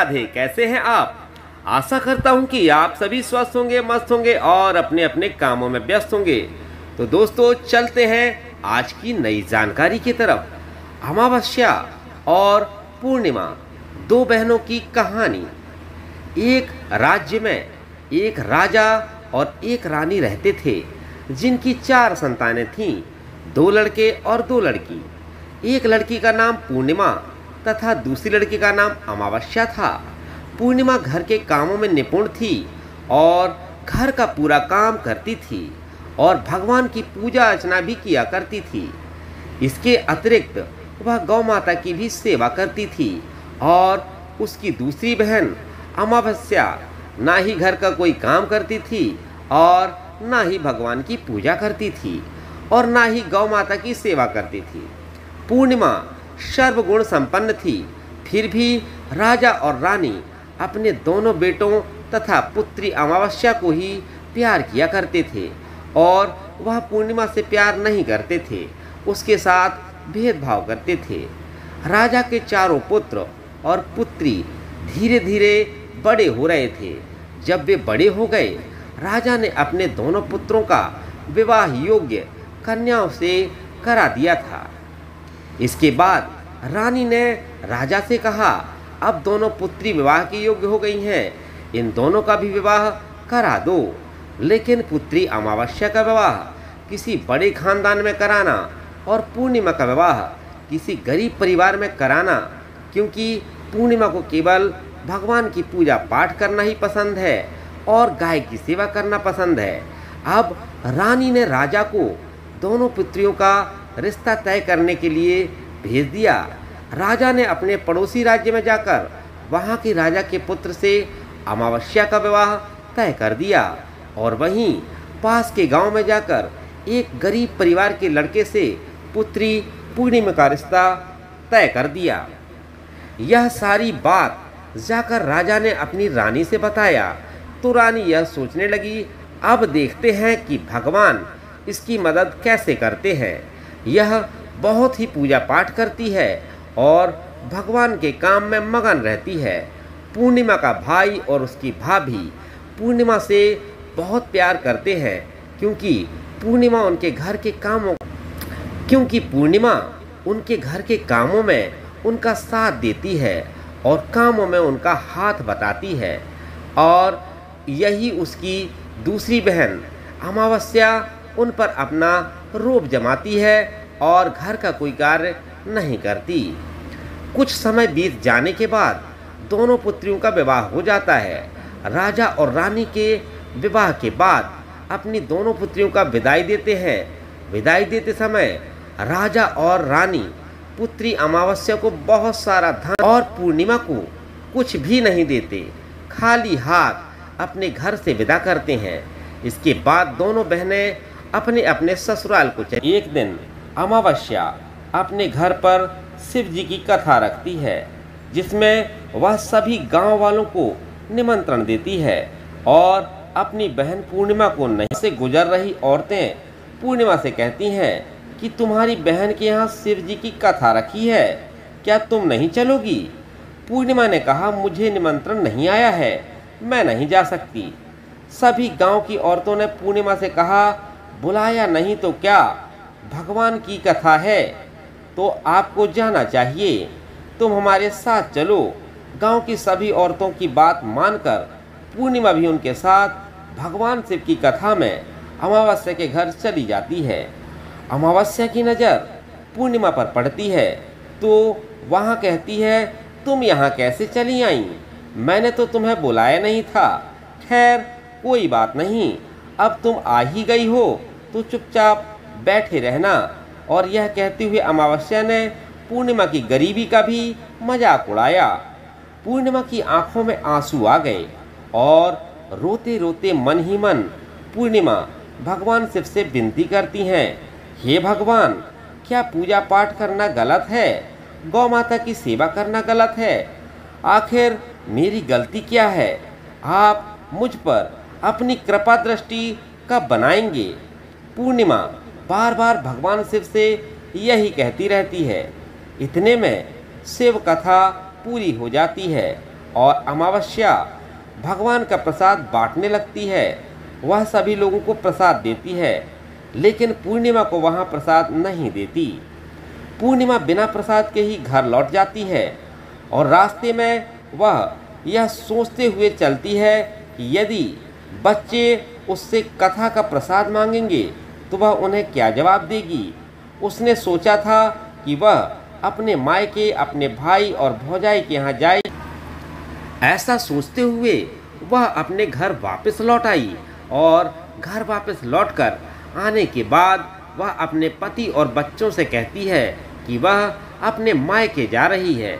राधे, कैसे हैं आप? आशा करता हूँ कि आप सभी स्वस्थ होंगे, मस्त होंगे और अपने अपने कामों में व्यस्त होंगे। तो दोस्तों, चलते हैं आज की नई जानकारी की तरफ़। अमावस्या और पूर्णिमा, दो बहनों की कहानी। एक राज्य में एक राजा और एक रानी रहते थे, जिनकी चार संतानें थीं, दो लड़के और दो लड़की। एक लड़की का नाम पूर्णिमा तथा दूसरी लड़की का नाम अमावस्या था। पूर्णिमा घर के कामों में निपुण थी और घर का पूरा काम करती थी और भगवान की पूजा अर्चना भी किया करती थी। इसके अतिरिक्त वह गौ माता की भी सेवा करती थी और उसकी दूसरी बहन अमावस्या ना ही घर का कोई काम करती थी और ना ही भगवान की पूजा करती थी और ना ही गौ माता की सेवा करती थी। पूर्णिमा सर्वगुण संपन्न थी। फिर भी राजा और रानी अपने दोनों बेटों तथा पुत्री अमावस्या को ही प्यार किया करते थे और वह पूर्णिमा से प्यार नहीं करते थे, उसके साथ भेदभाव करते थे। राजा के चारों पुत्र और पुत्री धीरे धीरे बड़े हो रहे थे। जब वे बड़े हो गए, राजा ने अपने दोनों पुत्रों का विवाह योग्य कन्याओं से करा दिया था। इसके बाद रानी ने राजा से कहा, अब दोनों पुत्री विवाह के योग्य हो गई हैं। इन दोनों का भी विवाह करा दो। लेकिन पुत्री अमावस्या का विवाह, किसी बड़े खानदान में कराना और पूर्णिमा का विवाह, किसी गरीब परिवार में कराना, क्योंकि पूर्णिमा को केवल भगवान की पूजा पाठ करना ही पसंद है और गाय की सेवा करना पसंद है। अब रानी ने राजा को दोनों पुत्रियों का रिश्ता तय करने के लिए भेज दिया। राजा ने अपने पड़ोसी राज्य में जाकर वहाँ के राजा के पुत्र से अमावस्या का विवाह तय कर दिया और वहीं पास के गाँव में जाकर एक गरीब परिवार के लड़के से पुत्री पूर्णिमा का रिश्ता तय कर दिया। यह सारी बात जाकर राजा ने अपनी रानी से बताया। तो रानी यह सोचने लगी, अब देखते हैं कि भगवान इसकी मदद कैसे करते हैं। यह बहुत ही पूजा पाठ करती है और भगवान के काम में मगन रहती है। पूर्णिमा का भाई और उसकी भाभी पूर्णिमा से बहुत प्यार करते हैं, क्योंकि पूर्णिमा उनके घर के कामों क्योंकि पूर्णिमा उनके घर के कामों में उनका साथ देती है और कामों में उनका हाथ बताती है। और यही उसकी दूसरी बहन अमावस्या उन पर अपना रूप जमाती है और घर का कोई कार्य नहीं करती। कुछ समय बीत जाने के बाद दोनों पुत्रियों का विवाह हो जाता है। राजा और रानी के विवाह के बाद अपनी दोनों पुत्रियों का विदाई देते हैं। विदाई देते समय राजा और रानी पुत्री अमावस्या को बहुत सारा धन और पूर्णिमा को कुछ भी नहीं देते। खाली हाथ अपने घर से विदा करते हैं। इसके बाद दोनों बहनें अपने अपने ससुराल को चली। एक दिन अमावस्या अपने घर पर शिव जी की कथा रखती है, जिसमें वह सभी गाँव वालों को निमंत्रण देती है और अपनी बहन पूर्णिमा को नहीं से गुजर रही औरतें पूर्णिमा से कहती हैं कि तुम्हारी बहन के यहाँ शिव जी की कथा रखी है, क्या तुम नहीं चलोगी? पूर्णिमा ने कहा, मुझे निमंत्रण नहीं आया है, मैं नहीं जा सकती। सभी गाँव की औरतों ने पूर्णिमा से कहा बुलाया नहीं तो क्या भगवान की कथा है? तो आपको जाना चाहिए। तुम हमारे साथ चलो। गाँव की सभी औरतों की बात मानकर पूर्णिमा भी उनके साथ भगवान शिव की कथा में अमावस्या के घर चली जाती है। अमावस्या की नज़र पूर्णिमा पर पड़ती है। तो वहाँ कहती है, तुम यहाँ कैसे चली आई? मैंने तो तुम्हें बुलाया नहीं था। खैर, कोई बात नहीं। अब तुम आ ही गई हो। तो चुपचाप बैठे रहना। और यह कहते हुए अमावस्या ने पूर्णिमा की गरीबी का भी मज़ाक उड़ाया। पूर्णिमा की आँखों में आँसू आ गए और रोते रोते मन ही मन पूर्णिमा भगवान शिव से विनती करती हैं, हे भगवान, क्या पूजा पाठ करना गलत है? गौ माता की सेवा करना गलत है? आखिर मेरी गलती क्या है? आप मुझ पर अपनी कृपा दृष्टि कब बनाएँगे? पूर्णिमा। बार बार भगवान शिव से यही कहती रहती है। इतने में शिव कथा पूरी हो जाती है और अमावस्या भगवान का प्रसाद बांटने लगती है। वह सभी लोगों को प्रसाद देती है, लेकिन पूर्णिमा को वहाँ प्रसाद नहीं देती। पूर्णिमा बिना प्रसाद के ही घर लौट जाती है और रास्ते में वह यह सोचते हुए चलती है कि यदि बच्चे उससे कथा का प्रसाद मांगेंगे तो वह उन्हें क्या जवाब देगी? उसने सोचा था कि वह अपने मायके, अपने भाई और भौजाई के यहाँ जाए। ऐसा सोचते हुए वह अपने घर वापस लौट आई और घर वापस लौटकर आने के बाद वह अपने पति और बच्चों से कहती है कि वह अपने मायके जा रही है।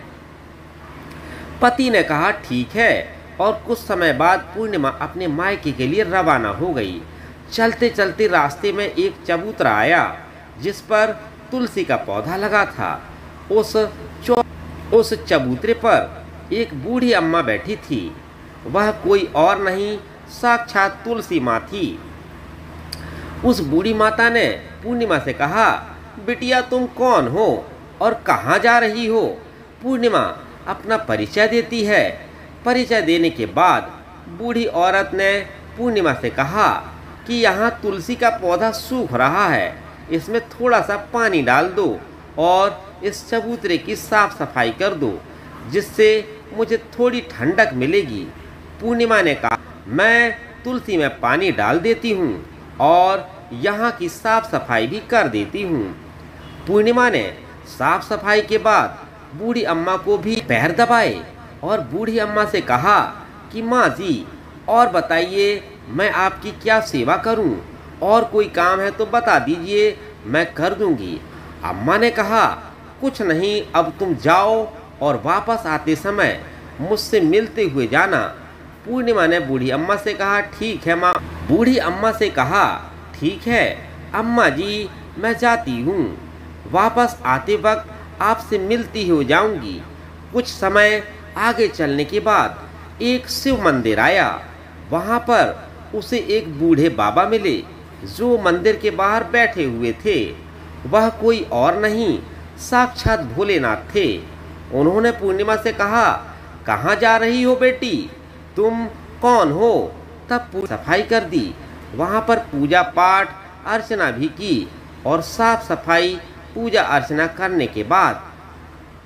पति ने कहा, ठीक है। और कुछ समय बाद पूर्णिमा अपने मायके के लिए रवाना हो गई। चलते चलते रास्ते में एक चबूतरा आया, जिस पर तुलसी का पौधा लगा था। उस उस चबूतरे पर एक बूढ़ी अम्मा बैठी थी। वह कोई और नहीं, साक्षात तुलसी माँ थी। उस बूढ़ी माता ने पूर्णिमा से कहा, बिटिया, तुम कौन हो और कहाँ जा रही हो? पूर्णिमा अपना परिचय देती है। परिचय देने के बाद बूढ़ी औरत ने पूर्णिमा से कहा कि यहाँ तुलसी का पौधा सूख रहा है। इसमें थोड़ा सा पानी डाल दो और इस चबूतरे की साफ़ सफ़ाई कर दो, जिससे मुझे थोड़ी ठंडक मिलेगी। पूर्णिमा ने कहा, मैं तुलसी में पानी डाल देती हूँ और यहाँ की साफ़ सफ़ाई भी कर देती हूँ। पूर्णिमा ने साफ़ सफ़ाई के बाद बूढ़ी अम्मा को भी पैर दबाए और बूढ़ी अम्मा से कहा कि, माँ जी, और बताइए मैं आपकी क्या सेवा करूँ? और कोई काम है तो बता दीजिए, मैं कर दूँगी। अम्मा ने कहा, कुछ नहीं, अब तुम जाओ और वापस आते समय मुझसे मिलते हुए जाना। पूर्णिमा ने बूढ़ी अम्मा से कहा, ठीक है, माँ। बूढ़ी अम्मा से कहा, ठीक है, अम्मा जी, मैं जाती हूँ। वापस आते वक्त आपसे मिलती हो जाऊँगी। कुछ समय आगे चलने के बाद एक शिव मंदिर आया। वहाँ पर उसे एक बूढ़े बाबा मिले, जो मंदिर के बाहर बैठे हुए थे। वह कोई और नहीं, साक्षात भोलेनाथ थे। उन्होंने पूर्णिमा से कहा, कहाँ जा रही हो बेटी? तुम कौन हो? तब सफ़ाई कर दी। वहाँ पर पूजा पाठ, अर्चना भी की और साफ़ सफ़ाई, पूजा अर्चना करने के बाद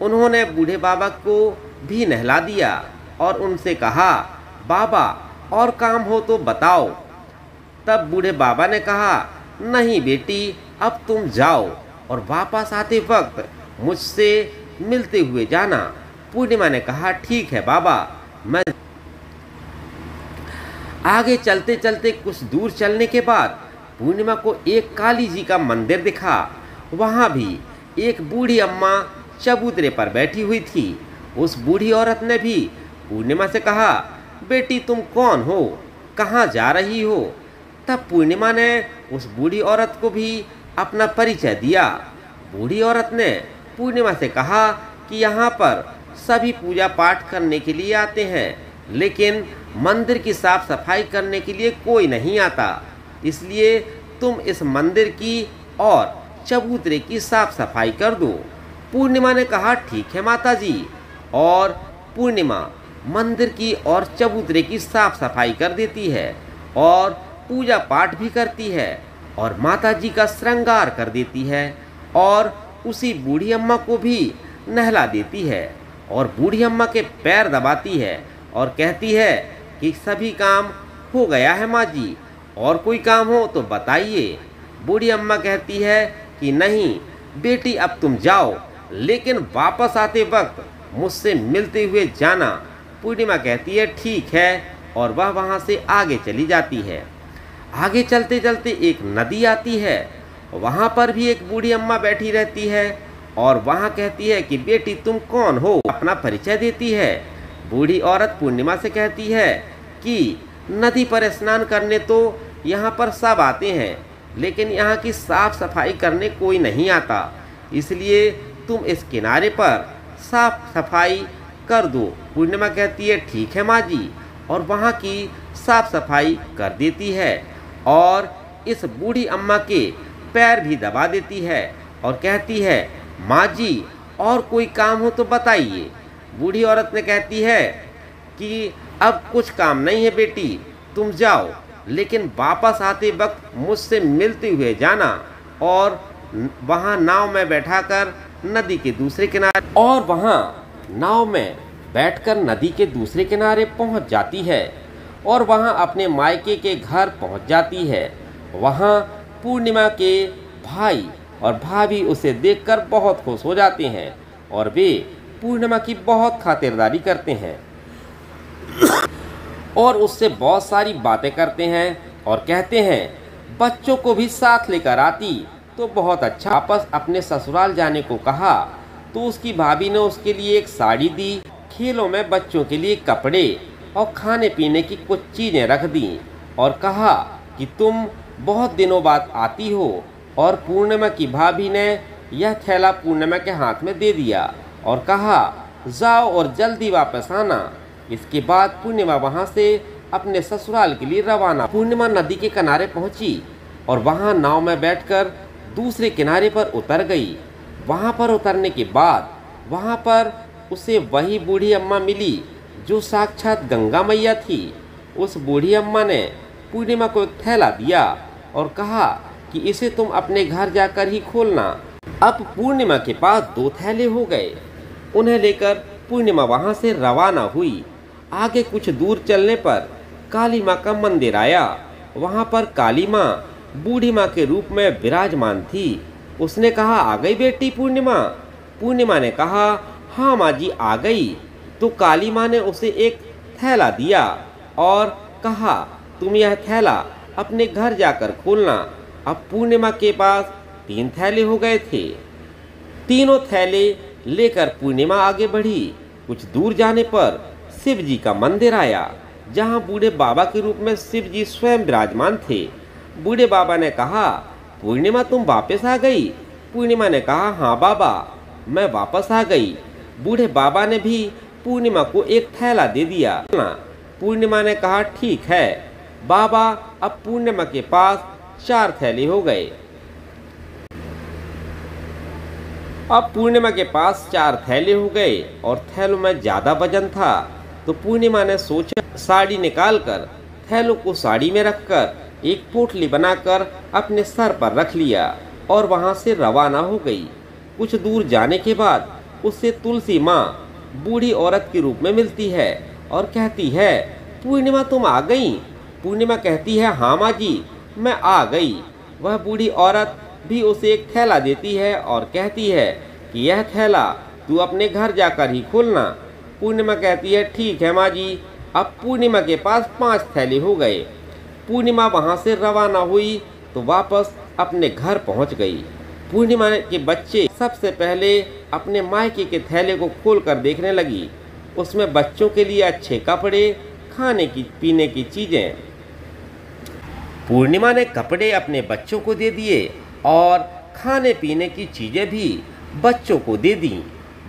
उन्होंने बूढ़े बाबा को भी नहला दिया और उनसे कहा, बाबा और काम हो तो बताओ। तब बूढ़े बाबा ने कहा, नहीं बेटी, अब तुम जाओ और वापस आते वक्त मुझसे मिलते हुए जाना। पूर्णिमा ने कहा, ठीक है बाबा, मैं आगे चलते चलते कुछ दूर चलने के बाद पूर्णिमा को एक काली जी का मंदिर दिखा। वहाँ भी एक बूढ़ी अम्मा चबूतरे पर बैठी हुई थी। उस बूढ़ी औरत ने भी पूर्णिमा से कहा बेटी तुम कौन हो? कहाँ जा रही हो? तब पूर्णिमा ने उस बूढ़ी औरत को भी अपना परिचय दिया। बूढ़ी औरत ने पूर्णिमा से कहा कि यहाँ पर सभी पूजा पाठ करने के लिए आते हैं, लेकिन मंदिर की साफ़ सफ़ाई करने के लिए कोई नहीं आता। इसलिए तुम इस मंदिर की और चबूतरे की साफ़ सफ़ाई कर दो। पूर्णिमा ने कहा, ठीक है माता जी और पूर्णिमा मंदिर की और चबूतरे की साफ़ सफ़ाई कर देती है और पूजा पाठ भी करती है और माता जी का श्रृंगार कर देती है और उसी बूढ़ी अम्मा को भी नहला देती है और बूढ़ी अम्मा के पैर दबाती है और कहती है कि सभी काम हो गया है माँ जी और कोई काम हो तो बताइए। बूढ़ी अम्मा कहती है कि नहीं, बेटी अब तुम जाओ, लेकिन वापस आते वक्त मुझसे मिलते हुए जाना पूर्णिमा कहती है, ठीक है, और वह वहाँ से आगे चली जाती है। आगे चलते चलते एक नदी आती है, वहाँ पर भी एक बूढ़ी अम्मा बैठी रहती है, और वहाँ कहती है कि, बेटी, तुम कौन हो? अपना परिचय देती है। बूढ़ी औरत पूर्णिमा से कहती है कि, नदी पर स्नान करने तो यहाँ पर सब आते हैं, लेकिन यहाँ की साफ़ सफ़ाई करने कोई नहीं आता। इसलिए तुम इस किनारे पर साफ़ सफ़ाई कर दो पूर्णिमा कहती है, ठीक है माँ जी। और वहाँ की साफ़ सफ़ाई कर देती है और इस बूढ़ी अम्मा के पैर भी दबा देती है और कहती है, माँ जी, और कोई काम हो तो बताइए। बूढ़ी औरत ने कहती है कि, अब कुछ काम नहीं है बेटी, तुम जाओ, लेकिन वापस आते वक्त मुझसे मिलते हुए जाना और वहाँ नाव में बैठाकर नदी के दूसरे किनारे और वहाँ नाव में बैठकर नदी के दूसरे किनारे पहुँच जाती है और वहाँ अपने मायके के घर पहुँच जाती है। वहाँ पूर्णिमा के भाई और भाभी उसे देखकर बहुत खुश हो जाते हैं और वे पूर्णिमा की बहुत खातिरदारी करते हैं। और उससे बहुत सारी बातें करते हैं और कहते हैं, बच्चों को भी साथ लेकर आती। तो बहुत अच्छा। आपस अपने ससुराल जाने को कहा तो उसकी भाभी ने उसके लिए एक साड़ी दी खेलों में बच्चों के लिए कपड़े और खाने पीने की कुछ चीज़ें रख दी और कहा कि तुम बहुत दिनों बाद आती हो और पूर्णिमा की भाभी ने यह थैला पूर्णिमा के हाथ में दे दिया और कहा, जाओ और जल्दी वापस आना। इसके बाद पूर्णिमा वहाँ से अपने ससुराल के लिए रवाना। पूर्णिमा नदी के किनारे पहुँची और वहाँ नाव में बैठकर दूसरे किनारे पर उतर गई। वहाँ पर उतरने के बाद वहाँ पर उसे वही बूढ़ी अम्मा मिली, जो साक्षात गंगा मैया थी। उस बूढ़ी अम्मा ने पूर्णिमा को एक थैला दिया और कहा कि इसे तुम अपने घर जाकर ही खोलना। अब पूर्णिमा के पास दो थैले हो गए। उन्हें लेकर पूर्णिमा वहाँ से रवाना हुई। आगे कुछ दूर चलने पर काली माँ का मंदिर आया। वहाँ पर काली माँ बूढ़ी माँ के रूप में विराजमान थी। उसने कहा, आ गई बेटी पूर्णिमा? पूर्णिमा ने कहा हाँ माँ जी, आ गई। तो काली माँ ने उसे एक थैला दिया और कहा, तुम यह थैला अपने घर जाकर खोलना। अब पूर्णिमा के पास तीन थैले हो गए थे। तीनों थैले लेकर पूर्णिमा आगे बढ़ी। कुछ दूर जाने पर शिव जी का मंदिर आया, जहाँ बूढ़े बाबा के रूप में शिव जी स्वयं विराजमान थे। बूढ़े बाबा ने कहा, पूर्णिमा, तुम वापस आ गई? पूर्णिमा ने कहा हाँ बाबा, मैं वापस आ गई। बूढ़े बाबा ने भी पूर्णिमा को एक थैला दे दिया। पूर्णिमा ने कहा, ठीक है। बाबा अब पूर्णिमा के पास चार थैले हो गए। अब पूर्णिमा के पास चार थैले हो गए और थैलों में ज़्यादा वज़न था तो पूर्णिमा ने सोचा, साड़ी निकालकर थैलों को साड़ी में रखकर एक पोटली बनाकर अपने सर पर रख लिया और वहाँ से रवाना हो गई। कुछ दूर जाने के बाद उससे तुलसी माँ बूढ़ी औरत के रूप में मिलती है और कहती है, पूर्णिमा तुम आ गई? पूर्णिमा कहती है हाँ माँ जी, मैं आ गई। वह बूढ़ी औरत भी उसे एक थैला देती है और कहती है कि, यह थैला तू अपने घर जाकर ही खोलना। पूर्णिमा कहती है, ठीक है माँ जी, अब पूर्णिमा के पास पाँच थैले हो गए। पूर्णिमा वहाँ से रवाना हुई तो वापस अपने घर पहुँच गई। पूर्णिमा के बच्चे सबसे पहले अपने मायके के थैले को खोल कर देखने लगी। उसमें बच्चों के लिए अच्छे कपड़े, खाने की, पीने की चीज़ें। पूर्णिमा ने कपड़े अपने बच्चों को दे दिए और खाने पीने की चीज़ें भी बच्चों को दे दी।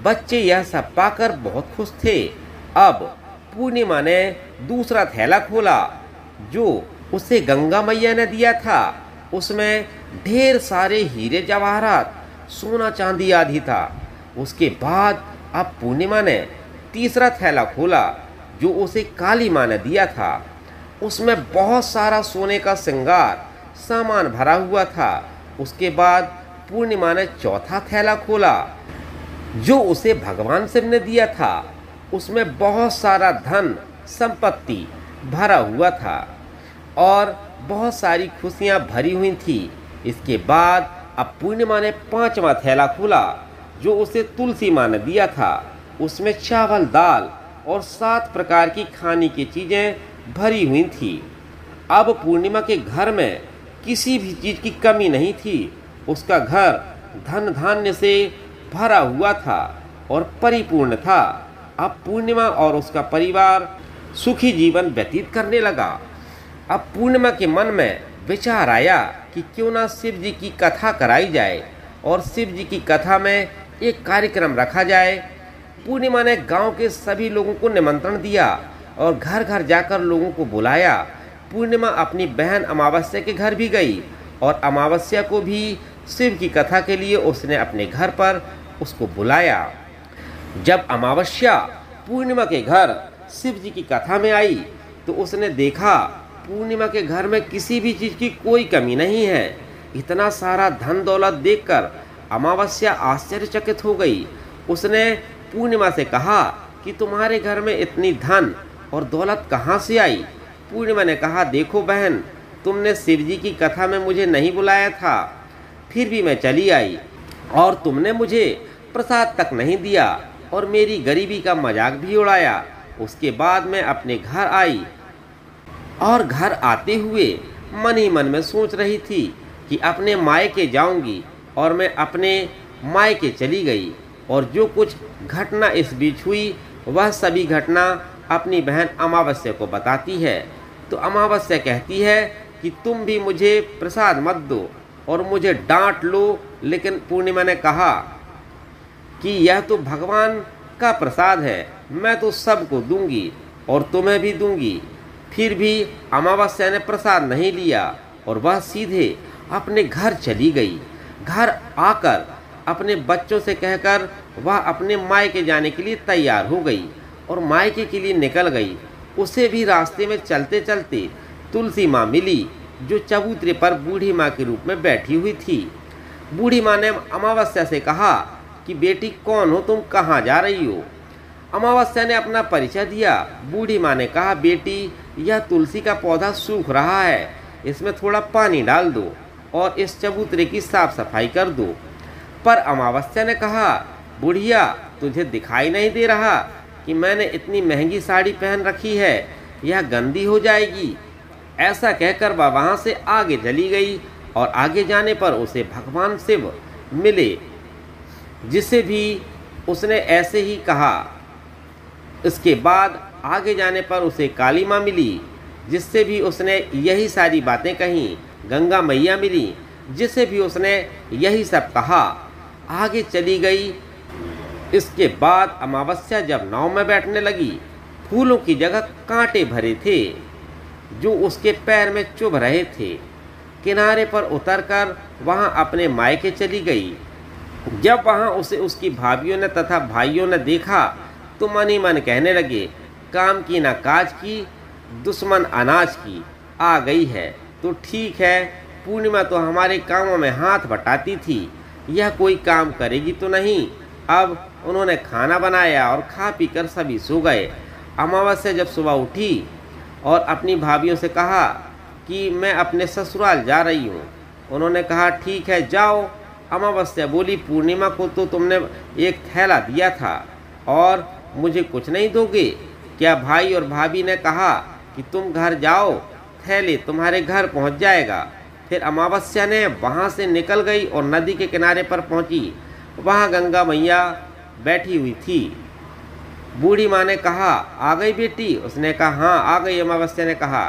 बच्चे यह सब पाकर बहुत खुश थे। अब पूर्णिमा ने दूसरा थैला खोला, जो उसे गंगा मैया ने दिया था। उसमें ढेर सारे हीरे जवाहरात, सोना चांदी आदि था। उसके बाद अब पूर्णिमा ने तीसरा थैला खोला, जो उसे काली माँ ने दिया था। उसमें बहुत सारा सोने का श्रृंगार, सामान भरा हुआ था। उसके बाद पूर्णिमा ने चौथा थैला खोला, जो उसे भगवान शिव ने दिया था। उसमें बहुत सारा धन, संपत्ति भरा हुआ था और बहुत सारी खुशियाँ भरी हुई थी। इसके बाद अब पूर्णिमा ने पांचवा थैला खोला, जो उसे तुलसी माँ ने दिया था। उसमें चावल, दाल और सात प्रकार की खाने की चीज़ें भरी हुई थी। अब पूर्णिमा के घर में किसी भी चीज़ की कमी नहीं थी। उसका घर धन धान्य से भरा हुआ था और परिपूर्ण था। अब पूर्णिमा और उसका परिवार सुखी जीवन व्यतीत करने लगा। अब पूर्णिमा के मन में विचार आया कि क्यों ना शिव जी की कथा कराई जाए और शिव जी की कथा में एक कार्यक्रम रखा जाए। पूर्णिमा ने गाँव के सभी लोगों को निमंत्रण दिया और घर घर जाकर लोगों को बुलाया। पूर्णिमा अपनी बहन अमावस्या के घर भी गई और अमावस्या को भी शिव की कथा के लिए उसने अपने घर पर उसको बुलाया। जब अमावस्या पूर्णिमा के घर शिव जी की कथा में आई तो उसने देखा पूर्णिमा के घर में किसी भी चीज़ की कोई कमी नहीं है। इतना सारा धन दौलत देखकर अमावस्या आश्चर्यचकित हो गई। उसने पूर्णिमा से कहा कि तुम्हारे घर में इतनी धन और दौलत कहाँ से आई? पूर्णिमा ने कहा, देखो बहन, तुमने शिव जी की कथा में मुझे नहीं बुलाया था। फिर भी मैं चली आई और तुमने मुझे प्रसाद तक नहीं दिया और मेरी गरीबी का मज़ाक भी उड़ाया। उसके बाद मैं अपने घर आई और घर आते हुए मन ही मन में सोच रही थी कि अपने मायके जाऊँगी और मैं अपने मायके चली गई। और जो कुछ घटना इस बीच हुई, वह सभी घटना अपनी बहन अमावस्या को बताती है। तो अमावस्या कहती है कि तुम भी मुझे प्रसाद मत दो और मुझे डांट लो, लेकिन पूर्णिमा ने कहा कि यह तो भगवान का प्रसाद है, मैं तो सबको दूँगी और तुम्हें भी दूँगी। फिर भी अमावस्या ने प्रसाद नहीं लिया और वह सीधे अपने घर चली गई। घर आकर अपने बच्चों से कहकर वह अपने मायके जाने के लिए तैयार हो गई और मायके के लिए निकल गई। उसे भी रास्ते में चलते चलते तुलसी माँ मिली, जो चबूतरे पर बूढ़ी माँ के रूप में बैठी हुई थी। बूढ़ी माँ ने अमावस्या से कहा कि, बेटी, कौन हो? तुम कहाँ जा रही हो? अमावस्या ने अपना परिचय दिया। बूढ़ी माँ ने कहा, बेटी यह तुलसी का पौधा सूख रहा है। इसमें थोड़ा पानी डाल दो और इस चबूतरे की साफ़ सफ़ाई कर दो। पर अमावस्या ने कहा, बुढ़िया, तुझे दिखाई नहीं दे रहा कि मैंने इतनी महँगी साड़ी पहन रखी है। यह गंदी हो जाएगी। ऐसा कहकर वह वहाँ से आगे चली गई और आगे जाने पर उसे भगवान शिव मिले, जिसे भी उसने ऐसे ही कहा। इसके बाद आगे जाने पर उसे काली माँ मिली, जिससे भी उसने यही सारी बातें कही, गंगा मैया मिली, जिसे भी उसने यही सब कहा। आगे चली गई। इसके बाद अमावस्या जब नाव में बैठने लगी, फूलों की जगह कांटे भरे थे, जो उसके पैर में चुभ रहे थे। किनारे पर उतरकर वहाँ अपने मायके चली गई। जब वहाँ उसे उसकी भाभीियों ने तथा भाइयों ने देखा तो मन ही मन कहने लगे काम की, ना काज की, दुश्मन अनाज की आ गई है। तो ठीक है, पूर्णिमा तो हमारे कामों में हाथ बटाती थी, यह कोई काम करेगी तो नहीं। अब उन्होंने खाना बनाया और खा पी कर सभी सो गए। अमावस्या जब सुबह उठी और अपनी भाभीियों से कहा कि मैं अपने ससुराल जा रही हूँ, उन्होंने कहा, ठीक है, जाओ। अमावस्या बोली, पूर्णिमा को तो तुमने एक थैला दिया था और मुझे कुछ नहीं दोगे। क्या भाई और भाभी ने कहा कि तुम घर जाओ, थैले तुम्हारे घर पहुँच जाएगा। फिर अमावस्या ने वहाँ से निकल गई और नदी के किनारे पर पहुँची। वहाँ गंगा मैया बैठी हुई थी। बूढ़ी माँ ने कहा, आ गई बेटी? उसने कहा हाँ आ गई। अमावस्या ने कहा,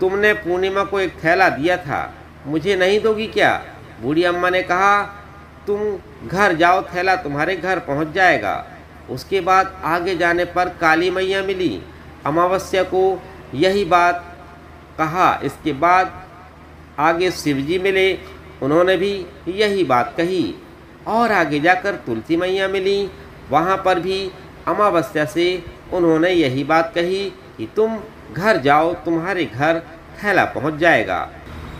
तुमने पूर्णिमा को एक थैला दिया था, मुझे नहीं दोगी क्या? बूढ़ी अम्मा ने कहा, तुम घर जाओ, थैला तुम्हारे घर पहुँच जाएगा। उसके बाद आगे जाने पर काली मैया मिली। अमावस्या को यही बात कहा। इसके बाद आगे शिवजी मिले। उन्होंने भी यही बात कही। और आगे जाकर तुलसी मैया मिली। वहाँ पर भी अमावस्या से उन्होंने यही बात कही कि तुम घर जाओ, तुम्हारे घर थैला पहुँच जाएगा।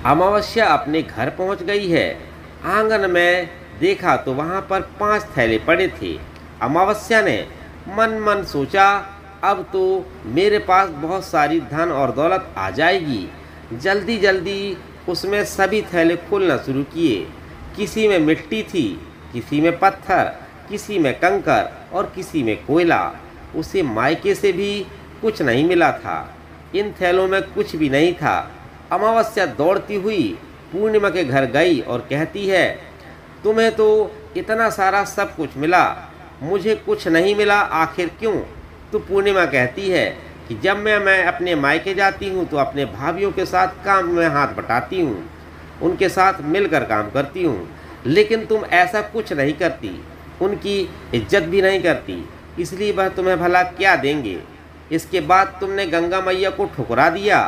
अमावस्या अपने घर पहुँच गई है। आँगन में देखा तो वहाँ पर पाँच थैले पड़े थे। अमावस्या ने मन मन सोचा, अब तो मेरे पास बहुत सारी धन और दौलत आ जाएगी। जल्दी जल्दी उसमें सभी थैले खोलना शुरू किए। किसी में मिट्टी थी, किसी में पत्थर, किसी में कंकर और किसी में कोयला। उसे मायके से भी कुछ नहीं मिला था। इन थैलों में कुछ भी नहीं था। अमावस्या दौड़ती हुई पूर्णिमा के घर गई और कहती है, तुम्हें तो इतना सारा सब कुछ मिला। मुझे कुछ नहीं मिला, आखिर क्यों? तो पूर्णिमा कहती है कि जब मैं मैं अपने मायके जाती हूँ तो अपने भाभीियों के साथ काम में हाथ बटाती हूँ, उनके साथ मिलकर काम करती हूँ। लेकिन तुम ऐसा कुछ नहीं करती, उनकी इज़्ज़त भी नहीं करती, इसलिए वह तुम्हें भला क्या देंगे? इसके बाद तुमने गंगा मैया को ठुकरा दिया,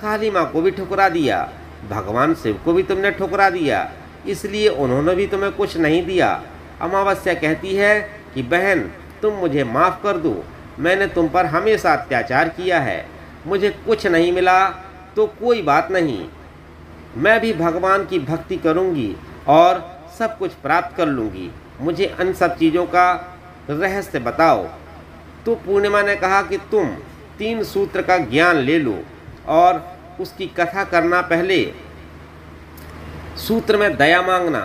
काली माँ को भी ठुकरा दिया, भगवान शिव को भी तुमने ठुकरा दिया, इसलिए उन्होंने भी तुम्हें कुछ नहीं दिया। अमावस्या कहती है कि बहन, तुम मुझे माफ़ कर दो। मैंने तुम पर हमेशा अत्याचार किया है। मुझे कुछ नहीं मिला तो कोई बात नहीं। मैं भी भगवान की भक्ति करूँगी और सब कुछ प्राप्त कर लूँगी। मुझे अन सब चीज़ों का रहस्य बताओ। तो पूर्णिमा ने कहा कि तुम तीन सूत्र का ज्ञान ले लो और उसकी कथा करना पहले। सूत्र में दया मांगना,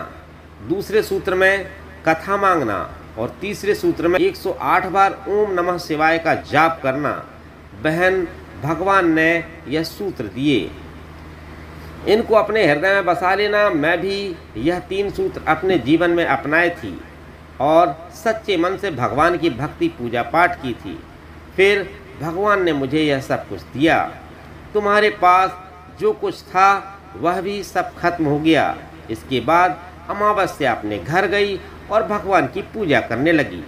दूसरे सूत्र में कथा मांगना और तीसरे सूत्र में 108 बार ओम नमः शिवाय का जाप करना। बहन, भगवान ने यह सूत्र दिए। इनको अपने हृदय में बसा लेना, मैं भी यह तीन सूत्र अपने जीवन में अपनाए थी और सच्चे मन से भगवान की भक्ति पूजा पाठ की थी। फिर भगवान ने मुझे यह सब कुछ दिया। तुम्हारे पास जो कुछ था, वह भी सब खत्म हो गया। इसके बाद अमावस्या अपने घर गई और भगवान की पूजा करने लगी।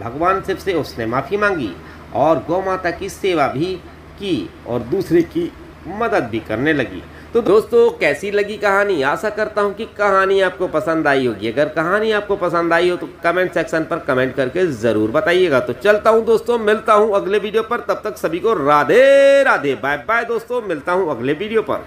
भगवान शिव से उसने माफ़ी मांगी और गौ माता की सेवा भी की और दूसरे की मदद भी करने लगी। तो दोस्तों, कैसी लगी कहानी? आशा करता हूँ कि कहानी आपको पसंद आई होगी। अगर कहानी आपको पसंद आई हो तो कमेंट सेक्शन पर कमेंट करके ज़रूर बताइएगा। तो चलता हूँ दोस्तों, मिलता हूँ अगले वीडियो पर। तब तक सभी को राधे राधे बाय बाय दोस्तों, मिलता हूँ अगले वीडियो पर।